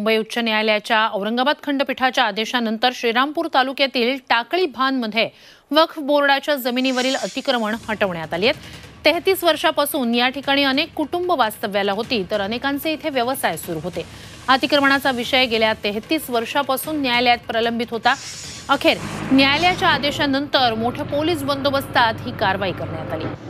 मुंबई उच्च न्यायालयाच्या औरंगाबाद खंडपीठाच्या आदेशानंतर श्रीरामपूर तालुक्यातील टाकळी भानमध्ये वक्फ बोर्डाच्या जमिनीवरील अतिक्रमण हटवण्यात आली आहेत. तेहतीस वर्षापासून या ठिकाणी अनेक कुटुंब वास्तव्याला होती तर अनेकांचे इथे व्यवसाय सुरू होते. अतिक्रमणाचा विषय गेल्या तेहतीस वर्षापासून न्यायालयात प्रलंबित होता. अखेर न्यायालयाच्या आदेशानंतर मोठ्या पोलीस बंदोबस्तात ही कारवाई करण्यात आली.